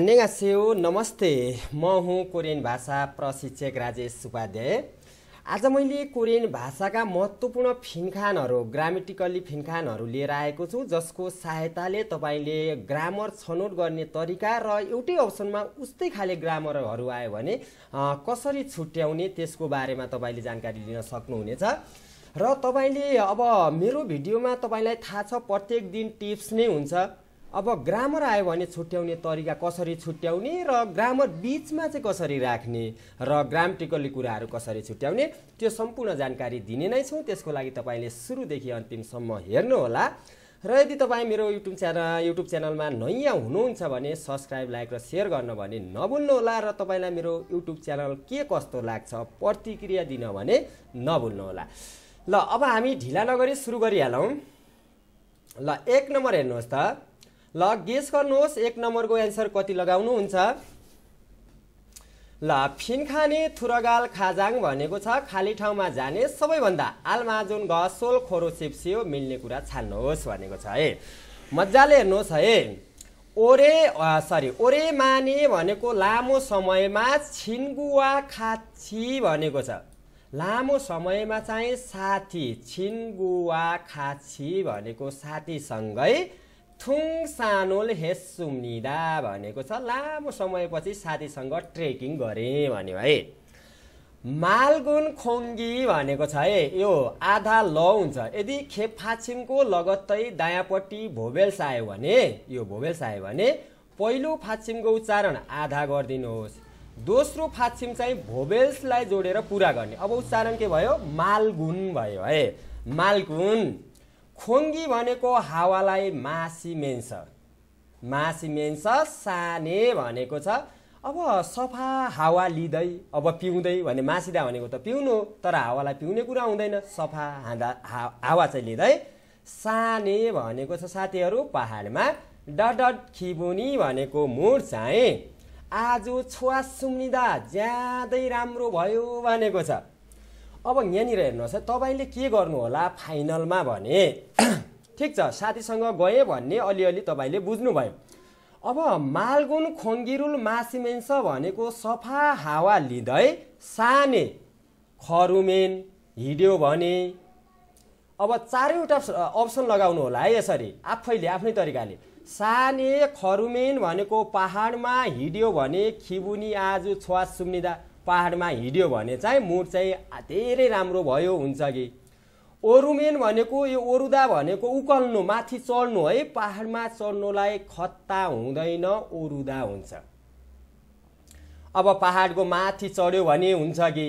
आन्नेगासेउ नमस्ते। म हुँ कोरियन भाषा प्रशिक्षक राजेश उपाध्याय। आज मैले कोरियन भाषाका महत्त्वपूर्ण फिनखानहरू ग्रामेटिकल्ली फिनखानहरू लिएर आएको छु जसको सहायताले तपाईँले ग्रामर छनौट गर्ने तरिका र एउटै अप्सनमा उस्तै खाले ग्रामरहरू आयो भने कसरी छुट्याउने त्यसको बारेमा तपाईँले जानकारी लिन सक्नुहुनेछ। र तपाईँले अब मेरो भिडियोमा तपाईँलाई थाहा छ प्रत्येक दिन टिप्स नै हुन्छ। अब ग्रामर आयो भने छुट्याउने तरिका कसरी छुट्याउने र ग्रामर बिचमा चाहिँ कसरी राख्ने र ग्रामटिकली कुराहरू कसरी छुट्याउने त्यो सम्पूर्ण जानकारी दिने नै छौँ। त्यसको लागि तपाईँले सुरुदेखि अन्तिमसम्म हेर्नुहोला। र यदि तपाईँ मेरो युट्युब च्यानल युट्युब च्यानलमा नयाँ हुनुहुन्छ भने सब्सक्राइब लाइक र सेयर गर्न भने नभुल्नुहोला र तपाईँलाई मेरो युट्युब च्यानल के कस्तो लाग्छ प्रतिक्रिया दिन भने नभुल्नुहोला। ल अब हामी ढिला नगरी सुरु गरिहालौँ। ल एक नम्बर हेर्नुहोस् त। ल गेस गर्नुहोस् एक नम्बरको एन्सर कति लगाउनुहुन्छ? ल फिनखाने थुरगाल खाजाङ भनेको छ खाली ठाउँमा जाने सबैभन्दा आलमाजुन घसोल खोरो चिप्सियो मिल्ने कुरा छान्नुहोस् भनेको छ है। मजाले हेर्नुहोस् है। ओरे सरी ओरे माने भनेको लामो समयमा छिन्गुवा खाची भनेको छ। लामो समयमा चाहिँ साथी छिन्गुवा खाची भनेको साथीसँगै थुङ सानोल हेसुम्निदा भनेको छ। लामो समयपछि साथीसँग ट्रेकिङ गरेँ भन्यो है। मालगुन खोङ्गी भनेको छ है। यो आधा ल हुन्छ। यदि खेप फाछिङको लगत्तै दायाँपट्टि भोबेल्स आयो भने यो भोबेल्स आयो भने पहिलो फाछिङको उच्चारण आधा गरिदिनुहोस्। दोस्रो फाछिम चाहिँ भोबेल्सलाई जोडेर पुरा गर्ने। अब उच्चारण के भयो? मालगुन भयो है। मालगुन। खोङ्गी भनेको हावालाई मासी मेन्छ। मासी मेन्छ साने भनेको छ अब सफा हावा लिँदै अब पिउँदै भने मासिँदा भनेको त पिउनु तर हावालाई पिउने कुरा हुँदैन। सफा हाँदा हावा चाहिँ लिँदै साने भनेको छ साथीहरू पहाडमा डडट खिबुनी भनेको मुड चाहिँ आज छुवा सुम्निँदा ज्यादै राम्रो भयो भनेको छ। अब यहाँनिर हेर्नुहोस् है तपाईँले के गर्नु होला फाइनलमा भने ठिक छ साथीसँग गएँ भन्ने अलिअलि तपाईँले बुझ्नुभयो। अब मालगुन खोङ्गिरुल मासिमेन्स भनेको सफा हावा लिँदै साने खरुमेन हिँड्यो भने अब चारैवटा अप्सन लगाउनु होला है यसरी आफैले आफ्नै तरिकाले। साने खरुमेन भनेको पहाडमा हिँड्यो भने खिबुनी आज छुवा सुम्निँदा पाहाडमा हिँड्यो भने चाहिँ मुड चाहिँ धेरै राम्रो भयो हुन्छ कि? ओरुमेन भनेको यो ओरुदा भनेको उकल्नु माथि चढ्नु है पाहाडमा चढ्नुलाई खत्ता हुँदैन ओरुदा हुन्छ। अब पहाडको माथि चढ्यो भने हुन्छ कि?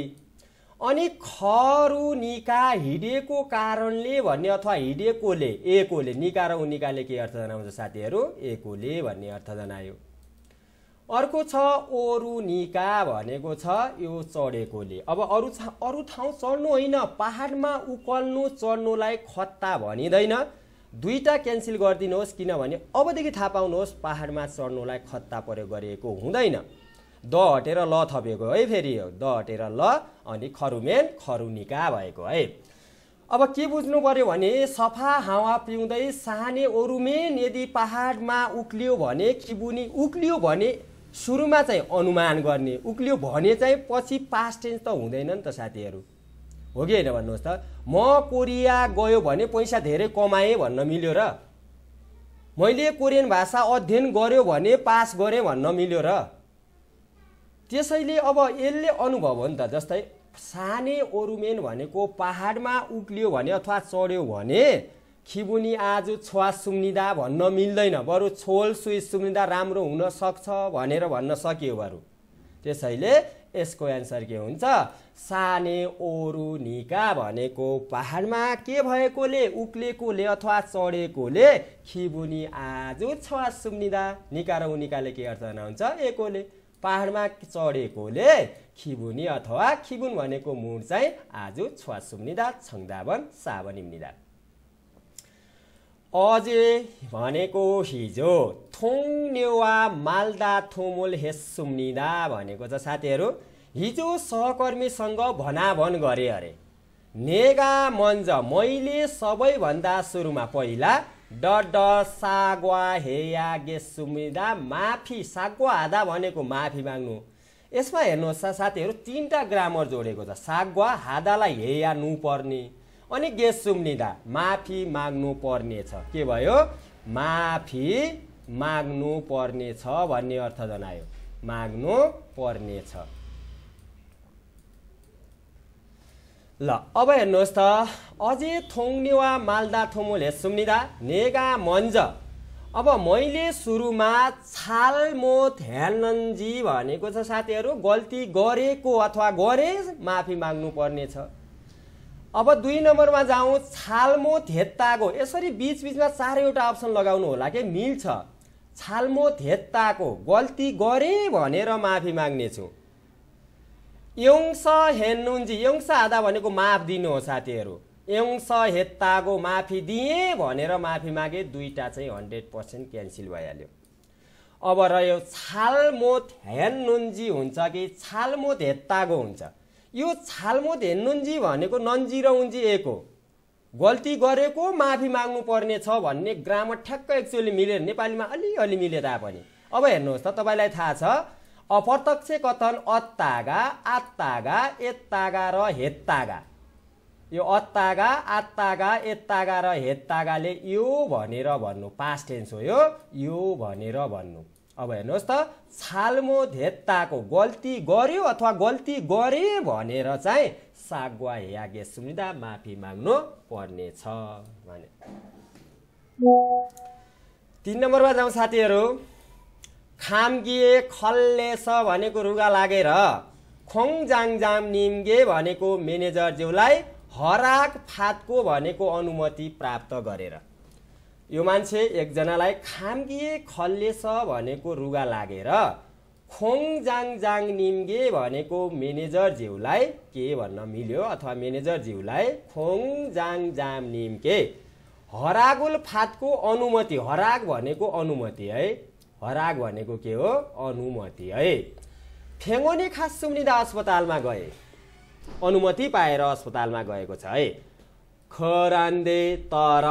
अनि खरु निका हिँडेको कारणले भन्ने अथवा हिँडेकोले एकोले निका र उनिकाले के अर्थ जनाउँछ साथीहरू? एकोले भन्ने अर्थ जनायो अर्को छ ओरुनिका भनेको छ यो चढेकोले। अब अरू अरू ठाउँ चढ्नु होइन पहाडमा उकल्नु चढ्नुलाई खत्ता भनिँदैन। दुईवटा क्यान्सल गरिदिनुहोस् किनभने अबदेखि थाहा पाउनुहोस् पहाडमा चढ्नुलाई खत्ता प्रयोग गरिएको हुँदैन। द हटेर ल थपेको है फेरि द हटेर ल अनि खरुमेन खरुनिका भएको है। अब के बुझ्नु पर्यो भने सफा हावा पिउँदै साने ओरुमेन यदि पहाडमा उक्लियो भने किबुनी उक्लियो भने सुरुमा चाहिँ अनुमान गर्ने। उक्लियो भने चाहिँ पछि पास्ट टेन्स त हुँदैन नि त साथीहरू। हो कि होइन भन्नुहोस् त? म कोरिया गयो भने पैसा धेरै कमाएँ भन्न मिल्यो र। मैले कोरियन भाषा अध्ययन गर्यो भने पास गरेँ भन्न मिल्यो र। त्यसैले अब यसले अनुभव हो नि त जस्तै साने ओरुमेन भनेको पहाडमा उक्लियो भने अथवा चढ्यो भने खिबुनी आज छुवा सुम्निँदा भन्न मिल्दैन। बरु छोल सुई सुम्निँदा राम्रो हुन सक्छ भनेर भन्न सकियो बरु। त्यसैले यसको एन्सर के हुन्छ? साने ओरु निका भनेको पहाडमा के भएकोले उक्लेकोले अथवा चढेकोले खिबुनी आज छुवा सुम्निँदा। निका र उनिकाले के अर्थ हुन्छ? एकोले। पहाडमा चढेकोले खिबुनी अथवा खिबुन भनेको मुड चाहिँ आज छुवा सुम्निँदा छङ्दावन सावन इम्निदा अझै भनेको हिजो थोङ नेवा मालदा थोमुल हेसुम्निदा भनेको छ साथीहरू। हिजो सहकर्मीसँग भनाभन गरे अरे। नेगा मन्ज मैले सबैभन्दा सुरुमा पहिला ड सागवा हेया गे सुमिदा माफी सागवा हादा भनेको माफी माग्नु। यसमा हेर्नुहोस् साथीहरू तिनवटा ग्रामर जोडेको छ। सागवा हादालाई हेया नु पर्ने अनि गेस सुम्निदा माफी माग्नु पर्ने छ। के भयो? माफी माग्नु पर्ने छ भन्ने अर्थ जनायो। माग्नु पर्ने छ। ल अब हेर्नुहोस् त। अझै थोङ्नेवा मालदा थोमुल हेसुम्निदा नेगा मन्ज अब मैले सुरुमा छालमो ध्यानजी भनेको छ साथीहरू गल्ती गरेको अथवा गरे माफी माग्नु पर्ने छ। अब दुई नम्बरमा जाउँ छालमो धेत्ताको यसरी बिचबिचमा चारैवटा अप्सन लगाउनु होला कि? मिल्छ। छालमो धेत्ताको गल्ती गरे भनेर माफी माग्नेछु। यौङ्स हेन्नुन्जी यौङ्स आधा भनेको माफ दिनु हो साथीहरू। यौङ्स हेत्ताको माफी दिएँ भनेर माफी मागे दुईवटा चाहिँ हन्ड्रेड पर्सेन्ट क्यान्सिल भइहाल्यो। अब रह्यो छालमोत हेन्नुन्जी हुन्छ कि छालमोत हेत्ताको हुन्छ? यो छालमोत हेन्नुन्जी भनेको नन्जी र उन्जी एक हो। गल्ती गरेको माफी माग्नु पर्ने छ भन्ने ग्रामर ठ्याक्क एक्चुअली मिलेर नेपालीमा अलिअलि मिले तापनि। अब हेर्नुहोस् त तपाईँलाई थाहा छ अप्रत्यक्ष कथन अत्तागा आत्तागा एत्तागा र हेत्तागा। यो अत्तागा आत्तागा एत्तागा र हेत्तागाले यो भनेर भन्नु। पास्ट टेन्स हो यो यो भनेर भन्नु। अब हेर्नुहोस् त छालमो धेत्ताको गल्ती गर्यो अथवा गल्ती गरे भनेर चाहिँ सागुवा यागे सुनिदा माफी माग्नु पर्नेछ भने। तिन नम्बरमा जाउँ साथीहरू खाम्गिए खल्लेस भनेको रुगा लागेर खोङ जाङ निम्गे भनेको म्यानेजर ज्यूलाई हराक फातको भनेको अनुमति प्राप्त गरेर। यो मान्छे एकजनालाई खाम्गिए खल्लेस भनेको रुगा लागेर खोङ जाङ जाङ निम्गे भनेको म्यानेजर ज्यूलाई के भन्न मिल्यो अथवा म्यानेजर ज्यूलाई खोङ जाङ जाम निम्के हरागुल फातको अनुमति हराग भनेको अनुमति है। हराग भनेको के हो? अनुमति है। फेङ्गोनी खास सुम्निदा अस्पतालमा गए। अनुमति पाएर अस्पतालमा गएको छ है। खरान्दे तर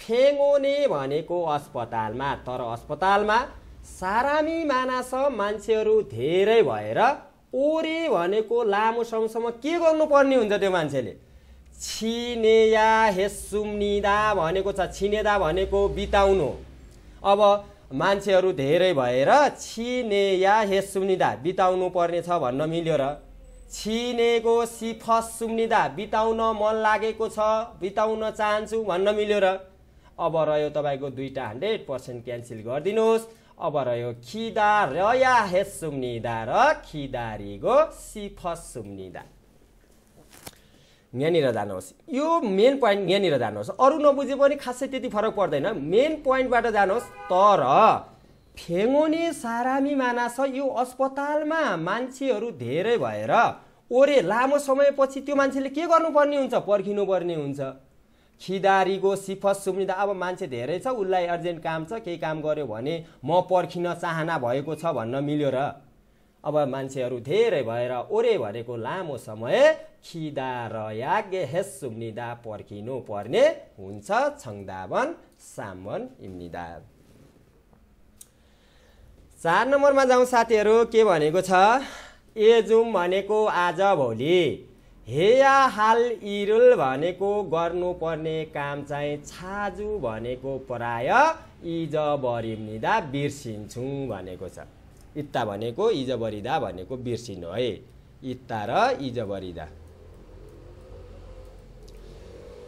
फेङ्गोने भनेको अस्पतालमा। तर अस्पतालमा सारामी मानास मान्छेहरू धेरै भएर ओरे भनेको लामो समयसम्म के गर्नुपर्ने हुन्छ त्यो मान्छेले? छिनेया हेसुम्निदा भनेको छ छिनेदा भनेको बिताउनु। अब मान्छेहरू धेरै भएर छिने या हेस सुनिदा बिताउनु पर्नेछ भन्न मिल्यो र। छिनेको सिफस सुम्निदा बिताउन मन लागेको छ बिताउन चाहन्छु भन्न मिल्यो र। अब रह्यो तपाईँको दुईवटा हन्ड्रेड पर्सेन्ट क्यान्सल गरिदिनुहोस्। अब रह्यो खिदा र या हेस सुम्निदा र खिदारीको सिफस सुम्निदा यहाँनिर जानुहोस्। यो मेन पोइन्ट यहाँनिर जानुहोस्। अरू नबुझे पनि खासै त्यति फरक पर्दैन। मेन पोइन्टबाट जानुहोस्। तर फेङ्गोने सारामी मानास यो अस्पतालमा मान्छेहरू धेरै भएर ओरे लामो समयपछि त्यो मान्छेले के गर्नुपर्ने हुन्छ? पर्खिनुपर्ने हुन्छ। खिदारीको सिफस सुम्निदा अब मान्छे धेरै छ उसलाई अर्जेन्ट काम छ केही काम गर्यो भने म पर्खिन चाहना भएको छ भन्न मिल्यो र। अब मान्छेहरू धेरै भएर ओरे भरेको लामो समय खिदा र याज्ञ हेस सुम्निदा पर्खिनु पर्ने हुन्छ छङ्दावन सामन इम्निदा चार नम्बरमा जाउँ साथीहरू के भनेको छ? एजुम भनेको आज भोलि। हेया हाल इरुल भनेको गर्नुपर्ने काम चाहिँ छाजु भनेको प्राय इज बरिम्निदा बिर्सिन्छौँ भनेको छ। इत्ता भनेको इजबरिदा भनेको बिर्सिनु है। इत्ता र इजबरिदा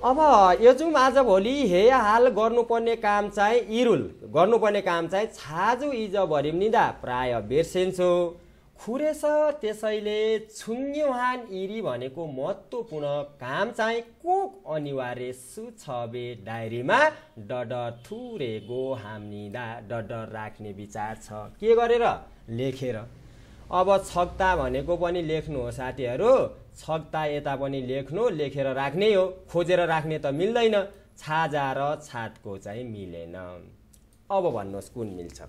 अब यो जुन आजभोलि हे हाल गर्नुपर्ने काम चाहिँ इरुल। गर्नुपर्ने काम चाहिँ छाजु इज भरिम्निदा प्राय बिर्सिन्छु। खुरेस त्यसैले छुङ्युहान इरी भनेको महत्त्वपूर्ण काम चाहिँ कोक अनिवार्य सुछबे डायरीमा डडर थुरे गो हाम्निदा डडर राख्ने विचार छ। के गरेर? लेखेर। अब छक्ता भनेको पनि लेख्नु हो साथीहरू। छक्ता यता पनि लेख्नु लेखेर राख्ने हो। खोजेर राख्ने त मिल्दैन। छाजा र छातको चाहिँ मिलेन। अब भन्नुहोस् कुन मिल्छ?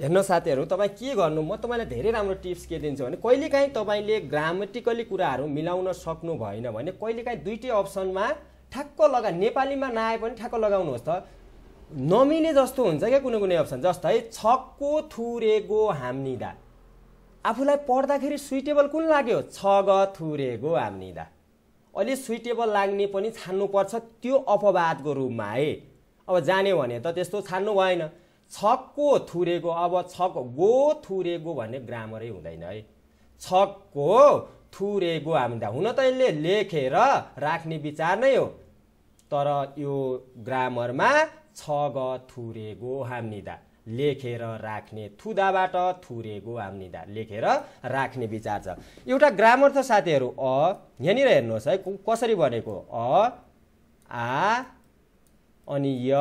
हेर्नु साथीहरू तपाईँ के गर्नु? म तपाईँलाई धेरै राम्रो टिप्स के दिन्छु भने कहिलेकाहीँ तपाईँले ग्रामेटिकली कुराहरू मिलाउन सक्नु भएन भने कहिलेकाहीँ दुइटै अप्सनमा ठ्याक्क लगा नेपालीमा नआए पनि ठ्याक्क लगाउनुहोस् त। नमिने जस्तो हुन्छ क्या कुनै कुनै अप्सन जस्तै छक्को थुरेगो हाम्निदा। आफूलाई पढ्दाखेरि सुइटेबल कुन लाग्यो? छ ग थुरेगो हाम्निदा अलि सुइटेबल लाग्ने पनि छान्नुपर्छ त्यो अपवादको रूपमा है। अब जान्यो भने त त्यस्तो छान्नु भएन। छक्को थुरेको अब छक गो थुरेगो भन्ने ग्रामरै हुँदैन है। छक्को थुरेगो हामीदा हुन त यसले लेखेर राख्ने विचार नै हो। तर यो ग्रामरमा छ ग थुरेगो हाम्निदा लेखेर राख्ने थुदाबाट थुरेको हाम्निदा लेखेर राख्ने विचार छ। एउटा ग्रामर छ साथीहरू अ यहाँनिर हेर्नुहोस् है कसरी भनेको? अ आ अनि य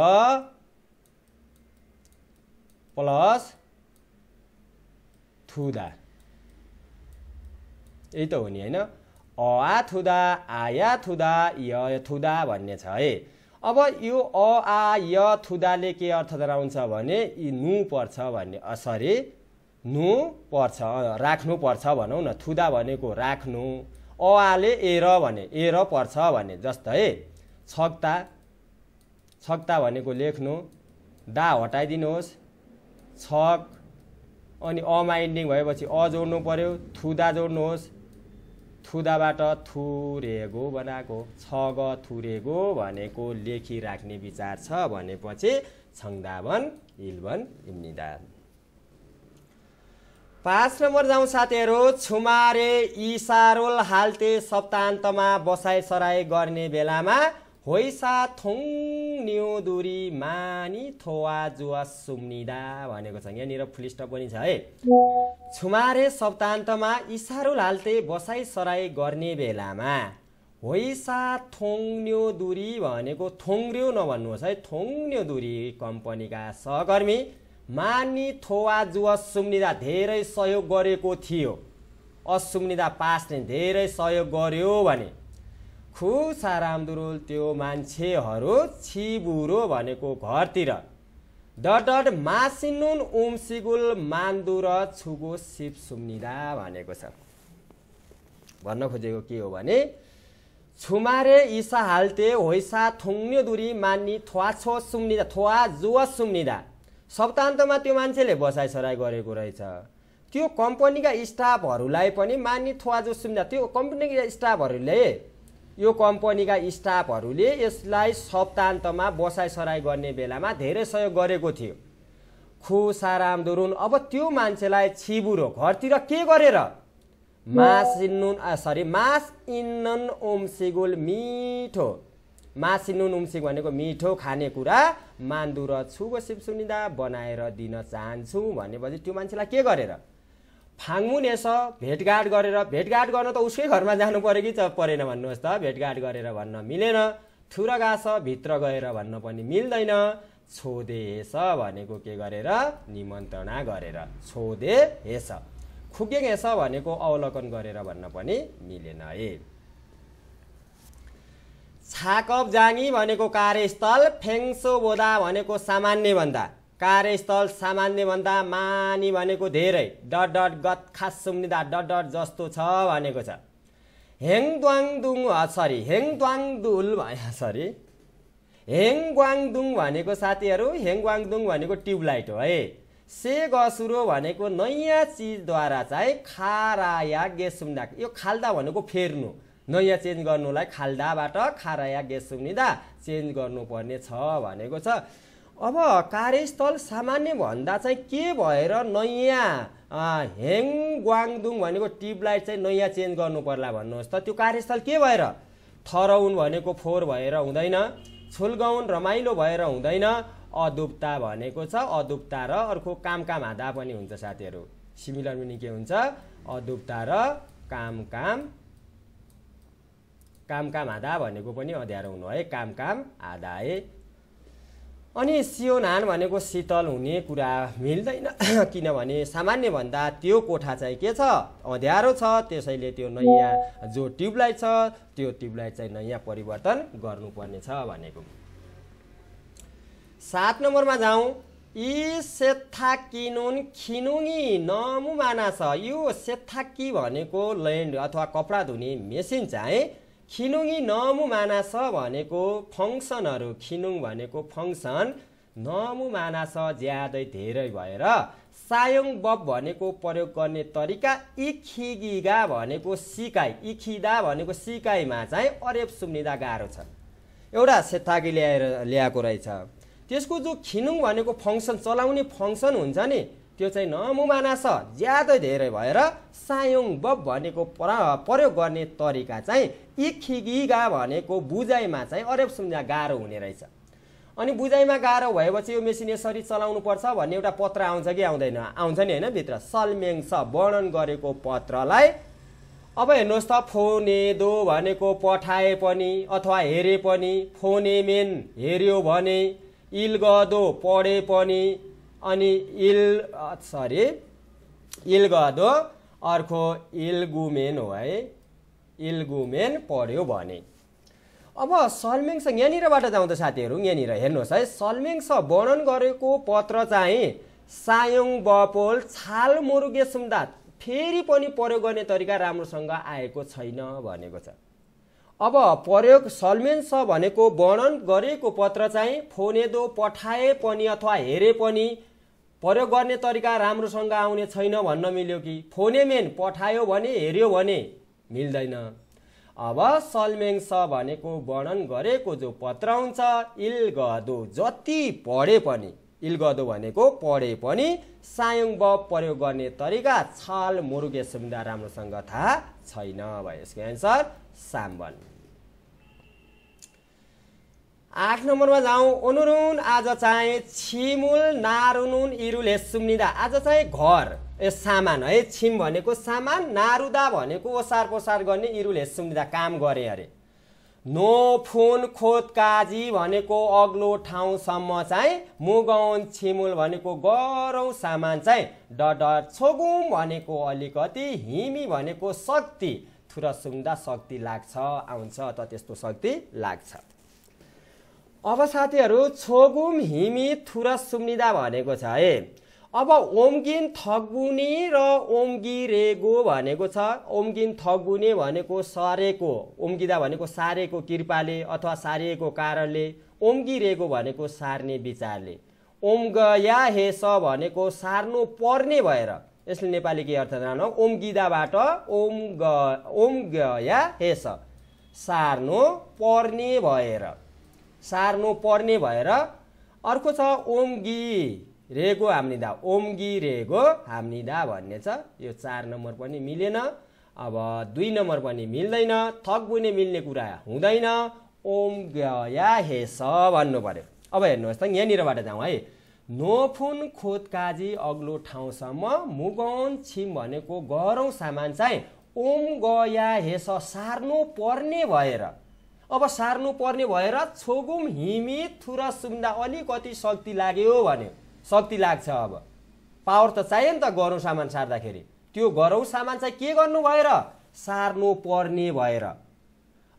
प्लस थुदा। यही त हो नि होइन? अ आ थुदा आया थुदा य थुदा भन्ने छ है। अब यो अ आ य थुदाले के अर्थ गराउँछ भने यी नु पर्छ भन्ने सरी नु पर्छ राख्नु पर्छ भनौँ न। थुदा भनेको राख्नु अ आले एर भने एर पर्छ भने जस्तै छक्ता छक्ता भनेको लेख्नु दा हटाइदिनुहोस् छक अनि अमा इन्डिङ भएपछि अ जोड्नु पर्यो थुदा जोड्नुहोस् थुदाबाट थुरेगो बनाएको ग थुरेगो भनेको लेखिराख्ने विचार छ भनेपछि छङ्दावन इलवन इम्निदा पाँच नम्बर जाउँ साथीहरू छुमारे इसारोल हाल्ते सप्तान्तमा बसाइ सराई गर्ने बेलामा होइसा थोङ न्यु दुरी मानी थोवा जुवा सुम्निदा भनेको छ यहाँनिर फुलिस्ट पनि छ है छुमारे सप्तान्तमा इसारो लाल्ते बसाइ सराई गर्ने बेलामा होइसा थोङ्न्यो दुरी भनेको थोङ्ग्रियो नभन्नुहोस् है थोङ्न्यो दुरी कम्पनीका सहकर्मी मानी थोवा जुवा सुम्निदा धेरै सहयोग गरेको थियो असुम्निदा पास्ने धेरै सहयोग गर्यो भने खुसा रामदुरुल त्यो मान्छेहरू छिबुरो भनेको घरतिर। डट मासिनुन उम्सिगुल मान्दु र छुगो सिप सुम्निदा भनेको छ। भन्न खोजेको के हो भने छुमारे इसा हाल्ते होइसा थुङ्न्यो दुरी मान्ने थुवा छो सुम्निदा थुवा जुवा सुम्निदा। सप्तान्तमा त्यो मान्छेले बसाइ सराई गरेको रहेछ। त्यो कम्पनीका स्टाफहरूलाई पनि मान्ने थुवा जो सुम्दा त्यो कम्पनीका स्टाफहरूले यो कम्पनीका स्टाफहरूले यसलाई सप्तान्तमा बसाइसराई गर्ने बेलामा धेरै सहयोग गरेको थियो। खुसाराम दुरुन अब त्यो मान्छेलाई छिबुरो घरतिर के गरेर? मास इन्नुन सरी मास इन्नन ओमसिगुल मिठो। मास इन्नुन भनेको मिठो खानेकुरा मान्दु र छुगो सिपसुनिदा बनाएर दिन चाहन्छु भनेपछि त्यो मान्छेलाई के गरेर? फाङमुन यसो भेटघाट गरेर भेटघाट गर्न त उसकै घरमा जानु पऱ्यो कि परेन भन्नुहोस् त। भेटघाट गरेर भन्न मिलेन। थुर गास भित्र गएर भन्न पनि मिल्दैन। छोदे हेस भनेको के गरेर? निमन्त्रणा गरेर। छोदे हेस खुकेङ हेस भनेको अवलोकन गरेर भन्न पनि मिलेन है छाकप जाँगी भनेको कार्यस्थल फेङ्सो बोदा भनेको सामान्य भन्दा कार्यस्थल सामान्यभन्दा मानी भनेको धेरै। डट डट गत खास सुम्निदा डट डट जस्तो छ भनेको छ। हेङद्वाङदुङ सरी हेङद्वाङदुल सरी। हेङग्वाङदुङ भनेको साथीहरू हेङग्वाङदुङ भनेको ट्युबलाइट हो है। से गसुरो भनेको नयाँ चिजद्वारा चाहिँ खाराया गेस सुम्दा यो खाल्दा भनेको फेर्नु। नयाँ चेन्ज गर्नुलाई खाल्दाबाट खाराया गेस सुम्निदा चेन्ज गर्नुपर्ने छ भनेको छ। अब कार्यस्थल सामान्य भन्दा चाहिँ के भएर नयाँ हेङ ग्वाङदुङ भनेको ट्युबलाइट चाहिँ नयाँ चेन्ज गर्नु पर्ला भन्नुहोस् त? त्यो कार्यस्थल के भएर? थरौन भनेको फोहोर भएर हुँदैन छुलगाउन रमाइलो भएर हुँदैन अदुप्ता भनेको छ अदुप्ता र अर्को काम काम हादा पनि हुन्छ साथीहरू। सिमिलर पनि के हुन्छ। अदुप्ता र काम काम काम काम हादा भनेको पनि अँध्यारो हुनु है। काम काम आधा है। अनि सियोनान भनेको शीतल हुने कुरा मिल्दैन। किनभने सामान्यभन्दा त्यो कोठा चाहिँ के छ? अँध्यारो छ। त्यसैले त्यो नयाँ जो ट्युबलाइट छ त्यो ट्युबलाइट चाहिँ नयाँ परिवर्तन गर्नुपर्ने छ भनेको। सात नम्बरमा जाउँ। यी सेथाकिनुन खिनुङी नमुमाना छ। यो सेथाकी भनेको ल्यान्ड अथवा कपडा धुने मेसिन चाहिँ खिनुङी नमु मानास भनेको फङ्सनहरू खिनुङ भनेको फङ्सन। नमु मानास ज्यादै धेरै भएर सायोङ बब भनेको प्रयोग गर्ने तरिका इखिगिगा भनेको सिकाइ इखिदा भनेको सिकाइमा चाहिँ अरेप सुम्निदा गाह्रो छ। एउटा सेताकी ल्याएर ल्याएको रहेछ। त्यसको जो खिनुङ भनेको फङ्सन चलाउने फङ्सन हुन्छ नि त्यो चाहिँ नमुमाना छ ज्यादै धेरै भएर सायोङ बब भनेको प्रयोग गर्ने तरिका चाहिँ इखिगिगा भनेको बुझाइमा चाहिँ अरेप सुम्जा गाह्रो हुने रहेछ। अनि बुझाइमा गाह्रो भएपछि यो मेसिन यसरी चलाउनु पर्छ भन्ने एउटा पत्र आउँछ कि आउँदैन? आउँछ नि होइन भित्र। सलमेङ्स वर्णन गरेको पत्रलाई अब हेर्नुहोस् त फोने दो भनेको पठाए पनि अथवा हेरे पनि फोने मेन हेऱ्यो भने इल्गदो पढे पनि अनि इल सरी इल्गदो अर्को इल्गुमेन हो है। इल्गुमेन पढ्यो भने। अब सल्मेङ्स यहाँनिरबाट जाउँदा साथीहरू यहाँनिर हेर्नुहोस् है सल्मेङ्स वर्णन गरेको पत्र चाहिँ सायोङ बपोल छाल मुरुगे सुन्दा फेरि पनि प्रयोग गर्ने तरिका राम्रोसँग आएको छैन भनेको छ। अब प्रयोग सल्मेन्स भनेको वर्णन गरेको पत्र चाहिँ फोनेदो पठाए पनि अथवा हेरे पनि प्रयोग गर्ने तरिका राम्रोसँग आउने छैन भन्न मिल्यो कि? फोनेमेन पठायो भने हेऱ्यो भने मिल्दैन। अब सल्मेङ भनेको वर्णन गरेको जो पत्र हुन्छ इल्गदो जति पढे पनि। इल्गदो भनेको पढे पनि सायङ ब प्रयोग गर्ने तरिका छल मुरुगे सुविधा राम्रोसँग थाहा छैन भयो। यसको एन्सर साम्बन। आठ नम्बरमा जाउँ। अनुरुन आज चाहिँ छिमुल नारुनुन इरुल हेसुम्निदा आज चाहिँ घर। ए सामान है। छिम भनेको सामान नारुदा भनेको ओसार पोसार गर्ने इरुल हेसुम्निदा काम गरे अरे। नो फुन खोत काजी भनेको अग्लो ठाउँसम्म चाहिँ मुगौन छिमुल भनेको गरौँ सामान चाहिँ डड छोगुम भनेको अलिकति हिमी भनेको शक्ति। थुरा सुन्दा शक्ति लाग्छ आउँछ त त्यस्तो शक्ति लाग्छ। अब साथीहरू छोगुम हिमी थुर सुम्निदा भनेको छ है। अब ओम्गिन थगुनी र ओम्गी रेगो भनेको छ। ओम्गिन थगुने भनेको सरेको ओम्गिदा भनेको सारेको कृपाले अथवा सारिएको कारणले ओम्गी रेगो भनेको सार्ने विचारले। ओम्गया हेस भनेको सार्नु पर्ने भएर यसले नेपाली के अर्थ जान ओम्गिदाबाट ओम्ग ओम्गया हेस सार्नु पर्ने भएर सार्नु पर्ने भएर अर्को छ ओम्गी। रेगो हाम्निदा ओम्गी रेगो हाम्निदा भन्ने छ। यो चार नम्बर पनि मिलेन। अब दुई नम्बर पनि मिल्दैन। थक बुने मिल्ने कुरा हुँदैन। ओम गया हेस भन्नु पर्यो। अब हेर्नुहोस् त यहाँनिरबाट जाउँ है। नोफुन खोदकाजी अग्लो ठाउँसम्म मुगन छिम भनेको गरौँ सामान चाहिँ ओम गया हेस सार्नु पर्ने भएर। अब सार्नु पर्ने भएर छोगुम हिमी थुरा सुन्दा अलिकति शक्ति लाग्यो भने शक्ति लाग्छ अब। पावर त चाहियो नि त गरौँ सामान सार्दाखेरि। त्यो गरौँ सामान चाहिँ के गर्नु भएर? सार्नु पर्ने भएर।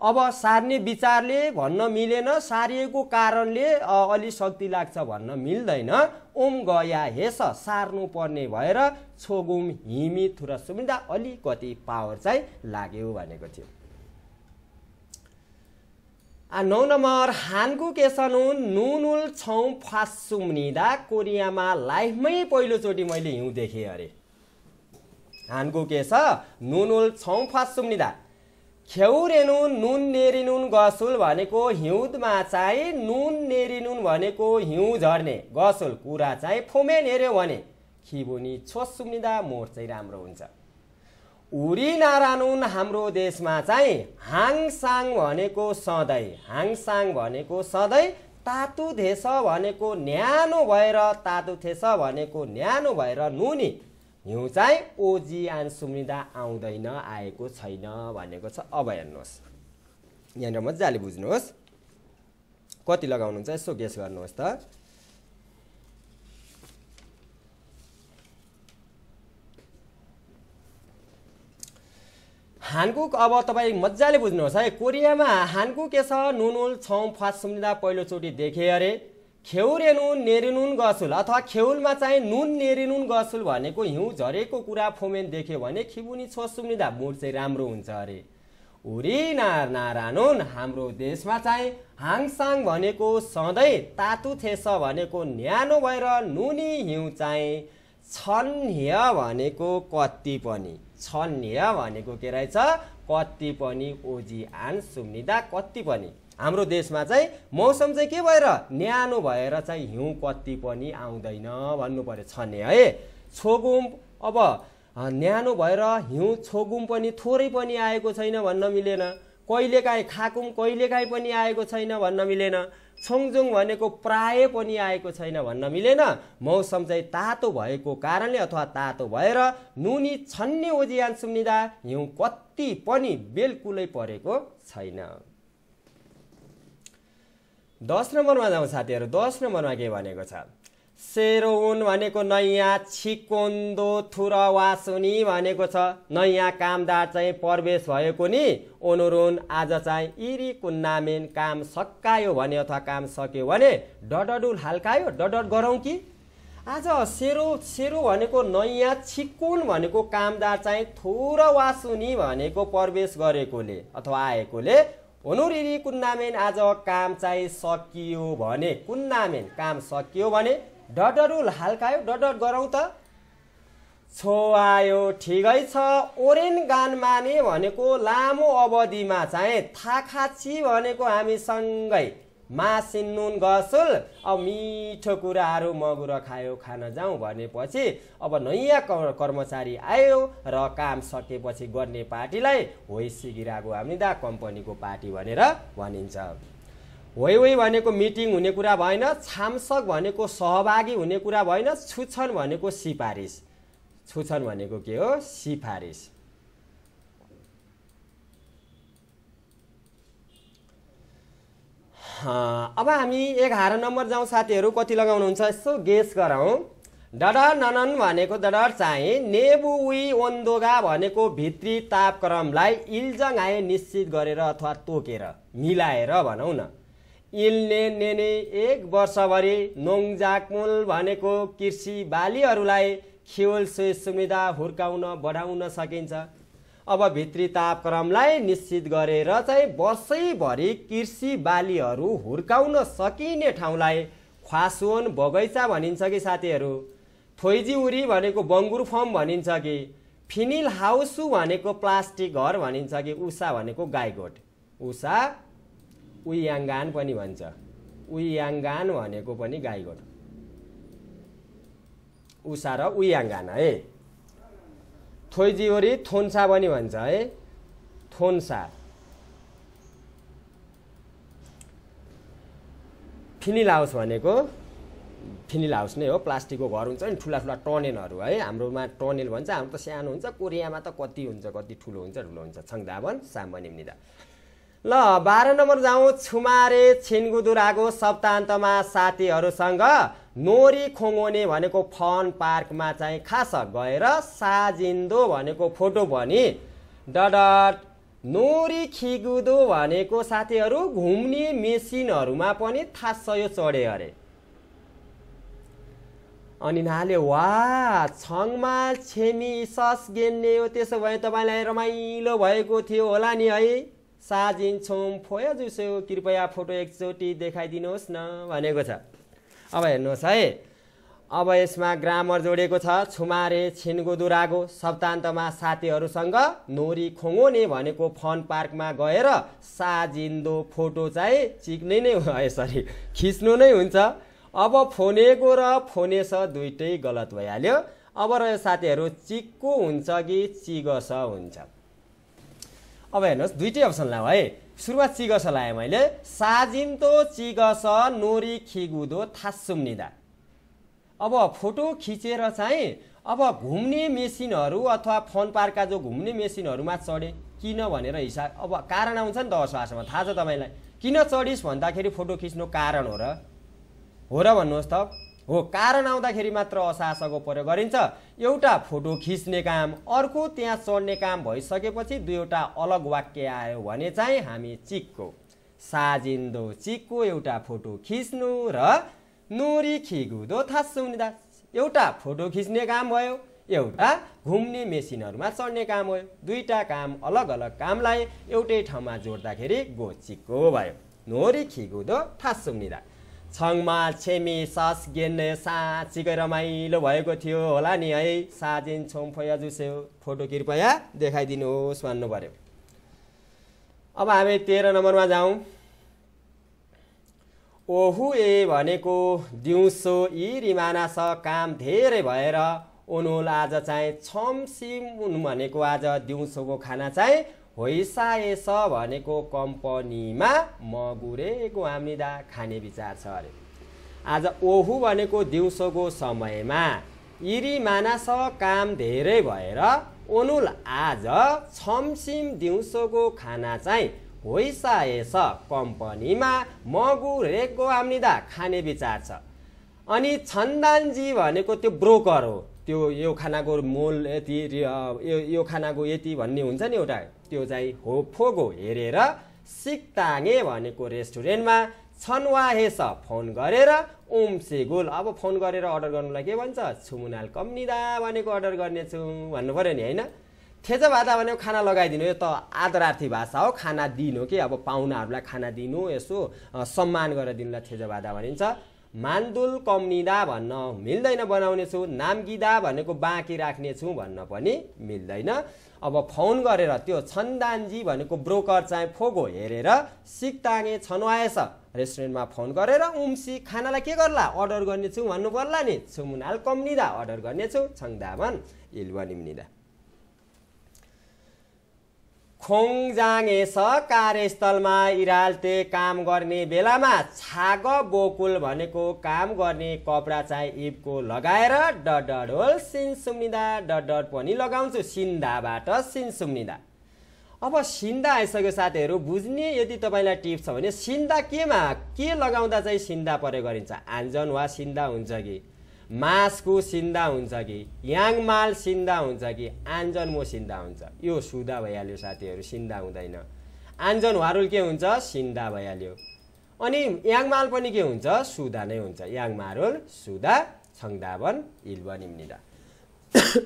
अब सार्ने विचारले भन्न मिलेन सारिएको कारणले अलि शक्ति लाग्छ भन्न मिल्दैन। ओम गया हेस सार्नु पर्ने भएर छोगुम हिमी थुरा सुमिन्दा अलिकति पावर चाहिँ लाग्यो भनेको थियो। नौ नम्बर हानको केसनुन नुनुल छौँ फासुम्निदा कोरियामा लाइफमै पहिलोचोटि मैले हिउँ देखेँ अरे हानको केस नुनुल छौँ फासुम्निदा खेउरेनुन नुन नेरिनुन गसुल भनेको हिउँदमा चाहिँ नुन नेरिनुन भनेको हिउँ झर्ने गसुल कुरा चाहिँ फोमेन हेऱ्यो भने खिबुनी छोसुम्निदा मोड चाहिँ राम्रो हुन्छ उरी नारानुन हाम्रो देशमा चाहिँ हाङसाङ भनेको सधैँ हाङसाङ भनेको सधैँ तातु थेस भनेको न्यानो भएर तातु थेस भनेको न्यानो भएर नुनी। हिउँ चाहिँ ओजी आन सुम्रिँदा आउँदैन आएको छैन भनेको छ। अब हेर्नुहोस्। यहाँनिर मजाले बुझ्नुहोस्। कति लगाउनुहुन्छ यसो गेस गर्नुहोस् त। हानकुक अब तपाईँ मजाले बुझ्नुहोस् है कोरियामा हानकुक के छ? नुनुल छौँ फास सुम्दा पहिलोचोटि देखे अरे। खेउरे नुन नेरिनुन गसुल। अथवा खेउलमा चाहिँ नुन नेरिनुन गसुल भनेको हिउँ झरेको कुरा फोमेन देख्यो भने खिबुनी छ सुम्निदा मुड चाहिँ राम्रो हुन्छ अरे। उरी नारानुन हाम्रो देशमा चाहिँ हाङसाङ भनेको सधैँ तातु थेस भनेको न्यानो भएर नुनी हिउँ चाहिँ छन्य भनेको कति पनि। छन्य भनेको के रहेछ? कति पनि ओजी आन सुम्निदा कति पनि। हाम्रो देशमा चाहिँ मौसम चाहिँ के भएर? न्यानो भएर चाहिँ हिउँ कति पनि आउँदैन भन्नु पऱ्यो छन्ने है। छोगुम अब न्यानो भएर हिउँ छोगुम पनि थोरै पनि आएको छैन भन्न मिलेन। कहिलेकाहीँ खाकुम कहिलेकाहीँ पनि आएको छैन भन्न मिलेन। छोङजुङ भनेको प्राय पनि आएको छैन भन्न मिलेन। मौसम चाहिँ तातो भएको कारणले अथवा तातो भएर नुनी छन्ने ओजियान सुम्निँदा हिउँ कति पनि बिल्कुलै परेको छैन। दस नम्बरमा जाउँ साथीहरू दस नम्बरमा के भनेको छ? सेरोउन भनेको नयाँ छिकोन्दो थुर वासुनी भनेको छ। नयाँ कामदार चाहिँ प्रवेश भएको नि। ओनुरुन आज चाहिँ इरी कुन्नामेन काम सकायो भने अथवा काम सक्यो भने डडडुल हाल्कायो। डडड गरौँ कि? आज सेरो सेरो भनेको नयाँ छिकोन भनेको कामदार चाहिँ थुर वासुनी भनेको प्रवेश गरेकोले अथवा आएकोले। हुनुरिरी कुन्नामेन आज काम चाहिँ सकियो भने। कुन्नामेन काम सकियो भने। डडरुल हाल्कायो डडर गरौँ त। छोआयो ठिकै छ। ओरेन गान माने भनेको लामो अवधिमा चाहिँ थाखाची भनेको हामीसँगै मासिन नुन गसुल अब मिठो कुराहरू मगुर खायो खान जाउँ भनेपछि अब नयाँ कर्मचारी आयो र काम सकेपछि गर्ने पार्टीलाई होइ सिगिरहेको हामी दा कम्पनीको पार्टी भनेर भनिन्छ। होइ भनेको मिटिङ हुने कुरा भएन छामसक भनेको सहभागी हुने कुरा भएन छुछन् भनेको सिफारिस। छुछन् भनेको के हो? सिफारिस। अब हामी एघार नम्बर जाउँ साथीहरू कति लगाउनुहुन्छ? यसो गेस गरौँ। डडर ननन भनेको डडर चाहिँ नेबु उई ओन्दोगा भनेको भित्री तापक्रमलाई इल्जङाए निश्चित गरेर अथवा तोकेर मिलाएर भनौँ न। इल्ने नेने एक वर्षभरि नोङजाकमुल भनेको कृषि बालीहरूलाई खिउल सुविधा हुर्काउन बढाउन सकिन्छ। अब भित्री तापक्रमलाई निश्चित गरेर चाहिँ वर्षैभरि कृषि बालीहरू हुर्काउन सकिने ठाउँलाई ख्वासोन बगैँचा भनिन्छ कि साथीहरू? थोइजिउरी भनेको बङ्गुर फर्म भनिन्छ कि फिनिल हाउसु भनेको प्लास्टिक घर भनिन्छ कि उषा भनेको गाईगोठ? उषा उयाङ्गान पनि भन्छ। उयाङ्गान भनेको पनि गाईगोठ। उषा र उयाङ्गान है? थोइजिओरी थोन्सा पनि भन्छ है? थोन्सा। फिनिल हाउस भनेको फिनिल हाउस नै हो प्लास्टिकको घर हुन्छ नि ठुला ठुला टनेलहरू है? हाम्रोमा टनेल भन्छ हाम्रो त सानो हुन्छ कोरियामा त कति हुन्छ कति ठुलो हुन्छ ठुलो हुन्छ। छङदावन सामनिम्निदा ल बाह्र नम्बर जाउँ। छुमारे छिनगुदुराको सप्तान्तमा साथीहरूसँग नोरी खोङोने भनेको फन पार्कमा चाहिँ खास गएर साजिन्दो भनेको फोटो पनि डडट नोरी खिगुदो भनेको साथीहरू घुम्ने मेसिनहरूमा पनि थासयो चढे अरे। अनि नाले वा छङमा छेमी सस गेन्ने हो त्यसो भए तपाईँलाई रमाइलो भएको थियो होला नि है। साजिन्छौँ फोया जुसो कृपया फोटो एकचोटि देखाइदिनुहोस् न भनेको छ। अब हेर्नुहोस् है। अब यसमा ग्रामर जोडिएको छ छुमारे छिन्गो दुरागो सप्तान्तमा साथीहरूसँग नोरी खोङोने भनेको फन पार्कमा गएर साजिन्दो फोटो चाहिँ चिक्ने नै यसरी खिच्नु नै हुन्छ। अब फोनेको र फोनेस दुइटै गलत भइहाल्यो। अब रह्यो साथीहरू चिक्को हुन्छ कि चिगस हुन्छ? अब हेर्नुहोस् दुइटै अप्सन लाऊ है। सुरुवात चिगस लगाएँ मैले। साजिन्तो चिगस नोरी खिगुदो थासुम्निदा अब फोटो खिचेर चाहिँ अब घुम्ने मेसिनहरू अथवा फोन पार्कका जो घुम्ने मेसिनहरूमा चढे किन भनेर हिसाब अब कारण आउँछ नि त असोआसमा थाहा छ तपाईँलाई। किन चढिस् भन्दाखेरि फोटो खिच्नु कारण हो र? हो र भन्नुहोस् त। हो कारण आउँदाखेरि मात्र असाहसको प्रयोग गरिन्छ। एउटा फोटो खिच्ने काम अर्को त्यहाँ चढ्ने काम भइसकेपछि दुईवटा अलग वाक्य आयो भने चाहिँ हामी चिक्को। साजिन्दो चिक्को एउटा फोटो खिच्नु र नोरी खिगुदो थास्सुनिदा एउटा फोटो खिच्ने काम भयो एउटा घुम्ने मेसिनहरूमा चढ्ने काम हो दुईवटा काम अलग अलग कामलाई एउटै ठाउँमा जोड्दाखेरि गोचिको भयो। नोरी खिगुदो थासुम्निदा छङमा छेमी सास गेन्ने साँच्चीकै रमाइलो भएको थियो होला नि है साजिन छोम फया जुस्यो फोटो कृपया देखाइदिनुहोस् भन्नु पर्यो अब हामी तेह्र नम्बरमा जाउँ ओहु ए भनेको दिउँसो यी रिमानास काम धेरै भएर ओनुल आज चाहिँ छमसिम भनेको आज दिउँसोको खाना चाहिँ होइसाएछ भनेको कम्पनीमा मगुरेको हामीदा खाने विचार छ अरे। आज ओहु भनेको दिउँसोको समयमा इरी मानास काम धेरै भएर ओनुल आज छमसिम दिउँसोको खाना चाहिँ होइसाएछ कम्पनीमा मगुरेको हामीदा खाने विचार छ। अनि छन्दानजी भनेको त्यो ब्रोकर हो। त्यो यो खानाको मोल यति यो यो खानाको यति भन्ने हुन्छ नि एउटा। त्यो चाहिँ हो फोगो हेरेर सिक्ताङे भनेको रेस्टुरेन्टमा छनवा हेस फोन गरेर ओम सेगोल अब फोन गरेर अर्डर गर्नुलाई के भन्छ? छुमुनाल कम्निदा भनेको अर्डर गर्नेछु भन्नु पऱ्यो नि होइन? भाता भनेको खाना लगाइदिनु। यो त आदरार्थी भाषा हो। खाना दिनु कि? अब पाहुनाहरूलाई खाना दिनु यसो सम्मान गरेर दिनुलाई भादा भनिन्छ। मान्दुल कम्निदा भन्न मिल्दैन बनाउने छु नामगिदा भनेको बाँकी राख्ने छु भन्न पनि मिल्दैन। अब फोन गरेर त्यो छन्दानजी भनेको ब्रोकर चाहिँ फोगो हेरेर सिक्ताङे छनवाएछ। रेस्टुरेन्टमा फोन गरेर उम्सी खानालाई के गर्ला? अर्डर गर्नेछु भन्नु पर्ला नि छुमुनाल कम्निदा अर्डर गर्नेछु। छङदामन इल्बनिम्निदा खोङजाङेस कार्यस्थलमा इराल्ते काम गर्ने बेलामा छाग बोकुल भनेको काम गर्ने कपडा चाहिँ इबको लगाएर डडडोल सिन सुम्निदा डडड पनि लगाउँछु सिन्दाबाट सिन सुम्निदा अब सिन्दा आइसक्यो साथीहरू बुझ्ने यदि तपाईँलाई टिप्स छ भने सिन्दा केमा के लगाउँदा चाहिँ सिन्दा परे गरिन्छ? आन्जन वा सिन्दा हुन्छ कि? मासको सिन्दा हुन्छ कि याङमाल सिन्दा हुन्छ कि आन्जनमो सिन्दा हुन्छ। यो सुदा भइहाल्यो साथीहरू सिन्दा हुँदैन। आन्जन वारुल के हुन्छ? सिन्दा भइहाल्यो। अनि याङमाल पनि के हुन्छ? सुदा नै हुन्छ। याङमारुल सुदा छङदावन इल्बनिम्निदा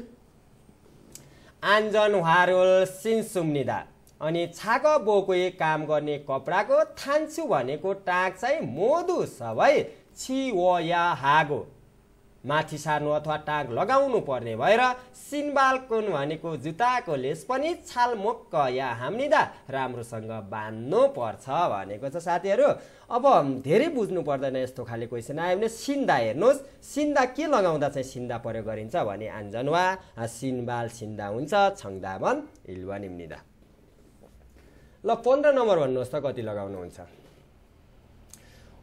आन्जन वारुल सिन्सुम्निदा अनि छाक बोको काम गर्ने कपडाको थान्छु भनेको टाक चाहिँ मोदु सबै छि या हागो। माथि सार्नु अथवा टाग लगाउनु पर्ने भएर सिनबाल कुन भनेको जुत्ताको लेस पनि छाल मोक्क या हाम्निदा राम्रोसँग बाँध्नु पर्छ भनेको छ साथीहरू। अब धेरै बुझ्नु पर्दैन यस्तो खाले क्वेसन आयो भने सिन्दा हेर्नुहोस्। सिन्दा के लगाउँदा चाहिँ सिन्दा प्रयोग गरिन्छ भने आन्जनवा सिनबाल सिन्दा हुन्छ छङ्दावन हिलवा निम्निदा। ल पन्ध्र नम्बर भन्नुहोस् त कति लगाउनुहुन्छ?